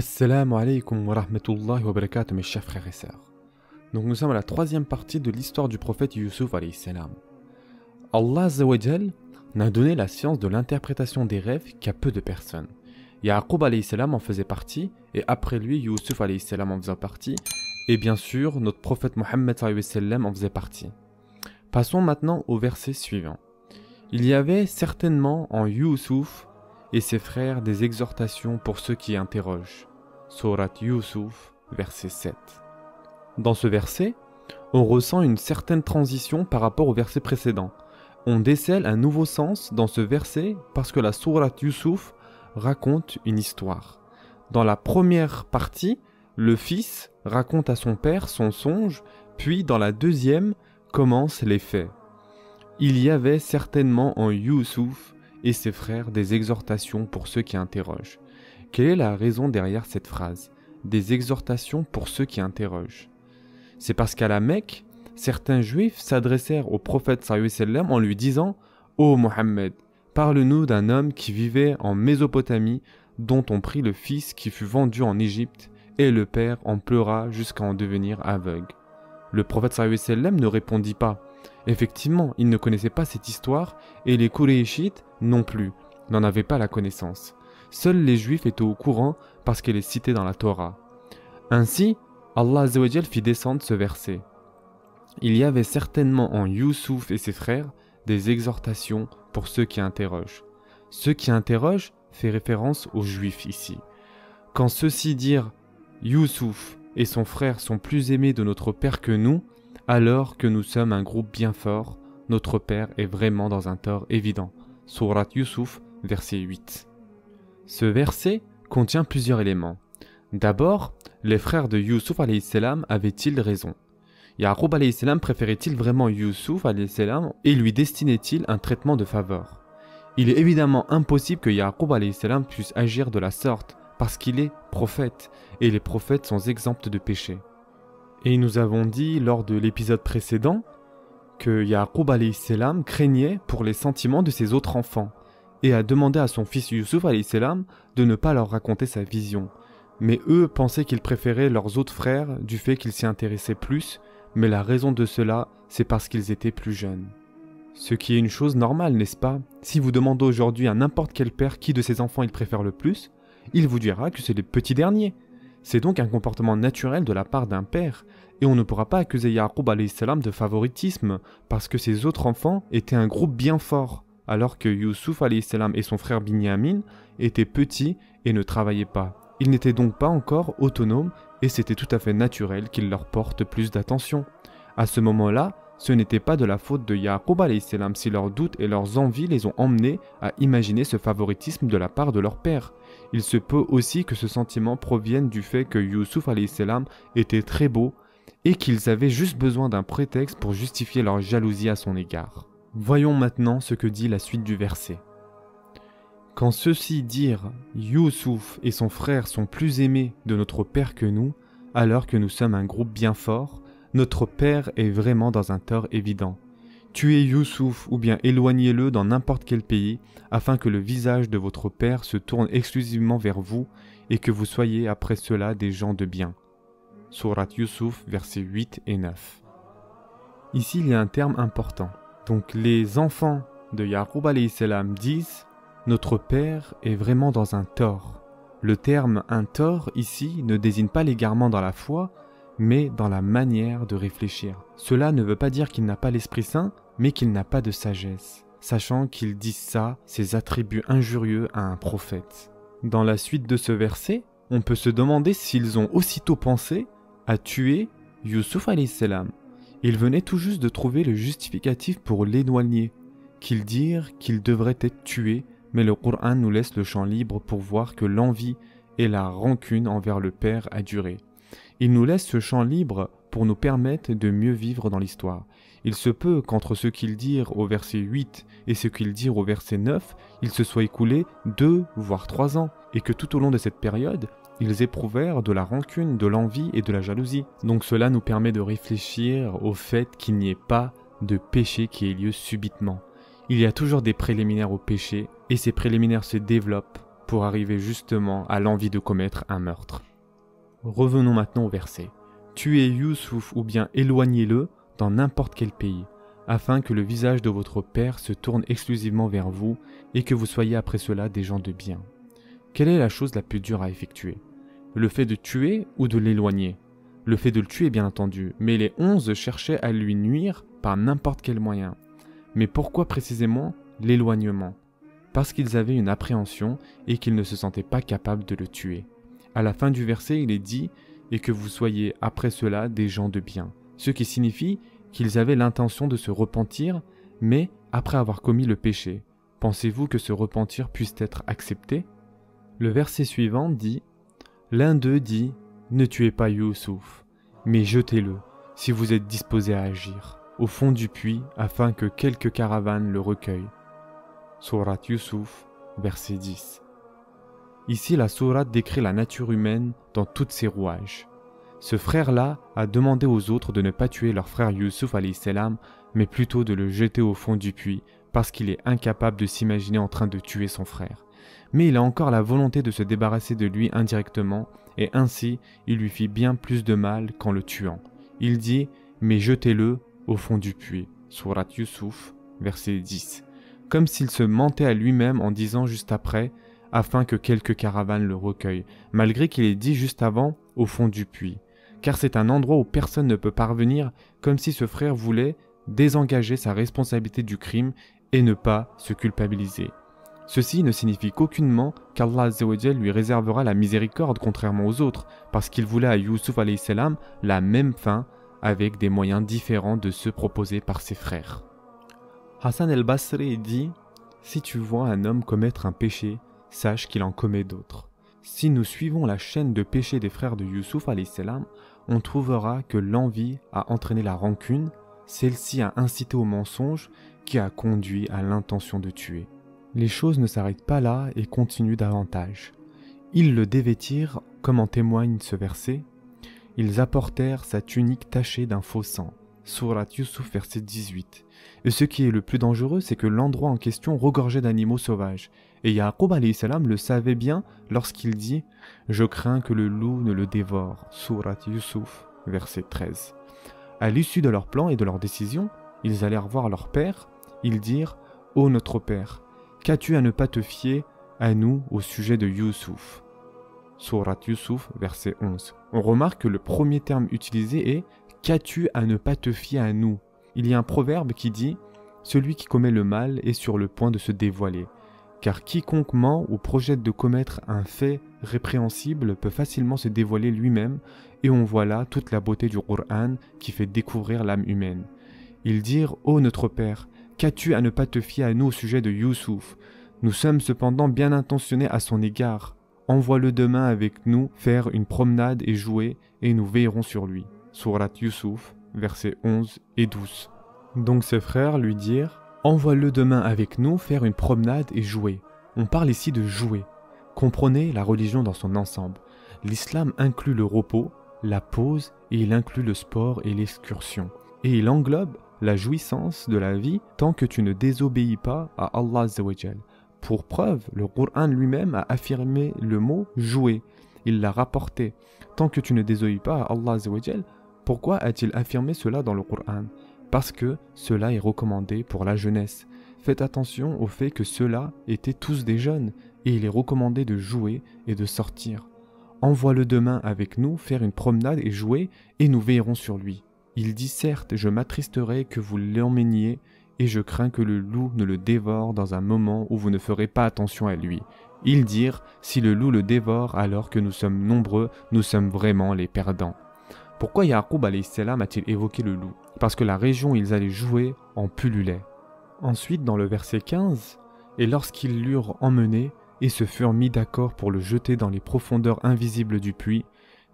Assalamu alaikum wa rahmatullahi wa barakatuh mes chers frères et sœurs. Donc nous sommes à la troisième partie de l'histoire du prophète Yusuf alayhi salam. Allah Azzawajal n'a donné la science de l'interprétation des rêves qu'à peu de personnes. Yaqub alayhi salam en faisait partie, et après lui Yusuf alayhi salam en faisait partie, et bien sûr notre prophète Mohammed sallam en faisait partie. Passons maintenant au verset suivant. Il y avait certainement en Yusuf et ses frères des exhortations pour ceux qui interrogent. Surat Yusuf, verset 7. Dans ce verset, on ressent une certaine transition par rapport au verset précédent. On décèle un nouveau sens dans ce verset parce que la Surat Yusuf raconte une histoire. Dans la première partie, le fils raconte à son père son songe, puis dans la deuxième commencent les faits. Il y avait certainement en Yusuf et ses frères des exhortations pour ceux qui interrogent. Quelle est la raison derrière cette phrase? Des exhortations pour ceux qui interrogent. C'est parce qu'à la Mecque, certains juifs s'adressèrent au prophète sallam en lui disant Ô Mohammed, parle-nous d'un homme qui vivait en Mésopotamie, dont on prit le fils qui fut vendu en Égypte, et le père en pleura jusqu'à en devenir aveugle. Le prophète sallam ne répondit pas. Effectivement, il ne connaissait pas cette histoire, et les Kouraïchites non plus, n'en avaient pas la connaissance. Seuls les Juifs étaient au courant parce qu'elle est citée dans la Torah. Ainsi, Allah fit descendre ce verset. Il y avait certainement en Youssouf et ses frères des exhortations pour ceux qui interrogent. Ceux qui interrogent fait référence aux Juifs ici. Quand ceux-ci dirent Youssouf et son frère sont plus aimés de notre Père que nous, alors que nous sommes un groupe bien fort, notre Père est vraiment dans un tort évident. Surat Yusuf, verset 8. Ce verset contient plusieurs éléments. D'abord, les frères de Yusuf salam avaient-ils raison? Salam préférait-il vraiment Yusuf salam et lui destinait-il un traitement de faveur? Il est évidemment impossible que salam puisse agir de la sorte parce qu'il est prophète et les prophètes sont exempts de péché. Et nous avons dit lors de l'épisode précédent que salam craignait pour les sentiments de ses autres enfants et a demandé à son fils Yusuf de ne pas leur raconter sa vision. Mais eux pensaient qu'ils préféraient leurs autres frères du fait qu'ils s'y intéressaient plus, mais la raison de cela, c'est parce qu'ils étaient plus jeunes. Ce qui est une chose normale, n'est-ce pas? Si vous demandez aujourd'hui à n'importe quel père qui de ses enfants il préfère le plus, il vous dira que c'est les petits derniers. C'est donc un comportement naturel de la part d'un père, et on ne pourra pas accuser Yaqub de favoritisme parce que ses autres enfants étaient un groupe bien fort, alors que salam et son frère Binyamin étaient petits et ne travaillaient pas. Ils n'étaient donc pas encore autonomes et c'était tout à fait naturel qu'ils leur portent plus d'attention. À ce moment-là, ce n'était pas de la faute de Yaqub si leurs doutes et leurs envies les ont emmenés à imaginer ce favoritisme de la part de leur père. Il se peut aussi que ce sentiment provienne du fait que salam était très beau et qu'ils avaient juste besoin d'un prétexte pour justifier leur jalousie à son égard. Voyons maintenant ce que dit la suite du verset. Quand ceux-ci dirent Youssouf et son frère sont plus aimés de notre père que nous, alors que nous sommes un groupe bien fort, notre père est vraiment dans un tort évident. Tuez Youssouf ou bien éloignez-le dans n'importe quel pays, afin que le visage de votre père se tourne exclusivement vers vous et que vous soyez après cela des gens de bien. Surat Yusuf, versets 8 et 9. Ici, il y a un terme important. Donc, les enfants de Yaqub disent Notre père est vraiment dans un tort. Le terme un tort ici ne désigne pas l'égarement dans la foi, mais dans la manière de réfléchir. Cela ne veut pas dire qu'il n'a pas l'Esprit Saint, mais qu'il n'a pas de sagesse, sachant qu'il dit ça, ses attributs injurieux à un prophète. Dans la suite de ce verset, on peut se demander s'ils ont aussitôt pensé a tué Yusuf salam. Ils venaient tout juste de trouver le justificatif pour l'éloigner, qu'ils dirent qu'il devrait être tué, mais le Coran nous laisse le champ libre pour voir que l'envie et la rancune envers le Père a duré. Il nous laisse ce champ libre pour nous permettre de mieux vivre dans l'histoire. Il se peut qu'entre ce qu'ils dirent au verset 8 et ce qu'ils dirent au verset 9, il se soit écoulé deux voire trois ans, et que tout au long de cette période, ils éprouvèrent de la rancune, de l'envie et de la jalousie. Donc cela nous permet de réfléchir au fait qu'il n'y ait pas de péché qui ait lieu subitement. Il y a toujours des préliminaires au péché, et ces préliminaires se développent pour arriver justement à l'envie de commettre un meurtre. Revenons maintenant au verset. Tuez Youssouf ou bien éloignez-le dans n'importe quel pays, afin que le visage de votre Père se tourne exclusivement vers vous et que vous soyez après cela des gens de bien. Quelle est la chose la plus dure à effectuer? Le fait de tuer ou de l'éloigner Le fait de le tuer bien entendu, mais les onze cherchaient à lui nuire par n'importe quel moyen. Mais pourquoi précisément l'éloignement? Parce qu'ils avaient une appréhension et qu'ils ne se sentaient pas capables de le tuer. À la fin du verset, il est dit et que vous soyez après cela des gens de bien, ce qui signifie qu'ils avaient l'intention de se repentir, mais après avoir commis le péché. Pensez-vous que ce repentir puisse être accepté? Le verset suivant dit L'un d'eux dit Ne tuez pas Youssouf, mais jetez-le, si vous êtes disposé à agir, au fond du puits, afin que quelques caravanes le recueillent. Surat Youssouf, verset 10. Ici, la sourate décrit la nature humaine dans tous ses rouages. Ce frère-là a demandé aux autres de ne pas tuer leur frère Yusuf mais plutôt de le jeter au fond du puits, parce qu'il est incapable de s'imaginer en train de tuer son frère. Mais il a encore la volonté de se débarrasser de lui indirectement, et ainsi il lui fit bien plus de mal qu'en le tuant. Il dit Mais jetez-le au fond du puits. Surat Yusuf, verset 10. Comme s'il se mentait à lui-même en disant juste après afin que quelques caravanes le recueillent, malgré qu'il ait dit juste avant au fond du puits. Car c'est un endroit où personne ne peut parvenir, comme si ce frère voulait désengager sa responsabilité du crime et ne pas se culpabiliser. Ceci ne signifie qu'aucunement qu'Allah lui réservera la miséricorde contrairement aux autres, parce qu'il voulait à Yusuf salam la même fin avec des moyens différents de ceux proposés par ses frères. Hassan el-Basri dit Si tu vois un homme commettre un péché, sache qu'il en commet d'autres. Si nous suivons la chaîne de péché des frères de Youssouf, on trouvera que l'envie a entraîné la rancune, celle-ci a incité au mensonge qui a conduit à l'intention de tuer. Les choses ne s'arrêtent pas là et continuent davantage. Ils le dévêtirent, comme en témoigne ce verset. Ils apportèrent sa tunique tachée d'un faux sang. Surat Yusuf, verset 18. Et ce qui est le plus dangereux, c'est que l'endroit en question regorgeait d'animaux sauvages, et Yaqub salam le savait bien lorsqu'il dit Je crains que le loup ne le dévore. Surat Yusuf, verset 13. À l'issue de leur plan et de leur décision, ils allèrent voir leur père. Ils dirent Ô notre père, qu'as-tu à ne pas te fier à nous au sujet de Yusuf? Surat Yusuf, verset 11. On remarque que le premier terme utilisé est Qu'as-tu à ne pas te fier à nous? Il y a un proverbe qui dit Celui qui commet le mal est sur le point de se dévoiler car quiconque ment ou projette de commettre un fait répréhensible peut facilement se dévoiler lui-même, et on voit là toute la beauté du Qur'an qui fait découvrir l'âme humaine. Ils dirent Ô notre Père, qu'as-tu à ne pas te fier à nous au sujet de Youssouf? Nous sommes cependant bien intentionnés à son égard. Envoie-le demain avec nous faire une promenade et jouer, et nous veillerons sur lui. Surat Youssouf, versets 11 et 12. Donc ses frères lui dirent Envoie-le demain avec nous faire une promenade et jouer. On parle ici de jouer. Comprenez la religion dans son ensemble. L'islam inclut le repos, la pause et il inclut le sport et l'excursion. Et il englobe la jouissance de la vie tant que tu ne désobéis pas à Allah Pour preuve, le Qur'an lui-même a affirmé le mot jouer. Il l'a rapporté. Tant que tu ne désobéis pas à Allah pourquoi a-t-il affirmé cela dans le Qur'an? Parce que cela est recommandé pour la jeunesse. Faites attention au fait que ceux-là étaient tous des jeunes, et il est recommandé de jouer et de sortir. Envoie-le demain avec nous faire une promenade et jouer, et nous veillerons sur lui. Il dit certes, je m'attristerai que vous l'emmeniez, et je crains que le loup ne le dévore dans un moment où vous ne ferez pas attention à lui. Ils dirent, si le loup le dévore alors que nous sommes nombreux, nous sommes vraiment les perdants. Pourquoi Yaqub a-t-il évoqué le loup? Parce que la région où ils allaient jouer en pullulait. Ensuite, dans le verset 15, Et lorsqu'ils l'eurent emmené et se furent mis d'accord pour le jeter dans les profondeurs invisibles du puits,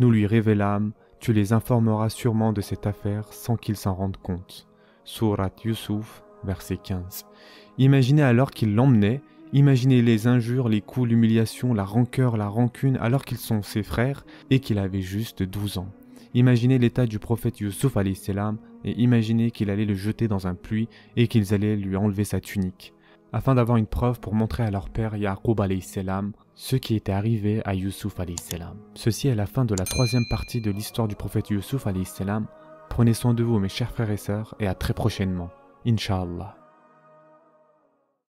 nous lui révélâmes, tu les informeras sûrement de cette affaire sans qu'ils s'en rendent compte. Surat Yusuf, verset 15. Imaginez alors qu'ils l'emmenaient, imaginez les injures, les coups, l'humiliation, la rancœur, la rancune, alors qu'ils sont ses frères et qu'il avait juste 12 ans. Imaginez l'état du prophète Yusuf et imaginez qu'il allait le jeter dans un puits et qu'ils allaient lui enlever sa tunique. Afin d'avoir une preuve pour montrer à leur père Yaqub salam ce qui était arrivé à Yusuf salam. Ceci est la fin de la troisième partie de l'histoire du prophète Yusuf salam. Prenez soin de vous mes chers frères et sœurs et à très prochainement. Inch'Allah.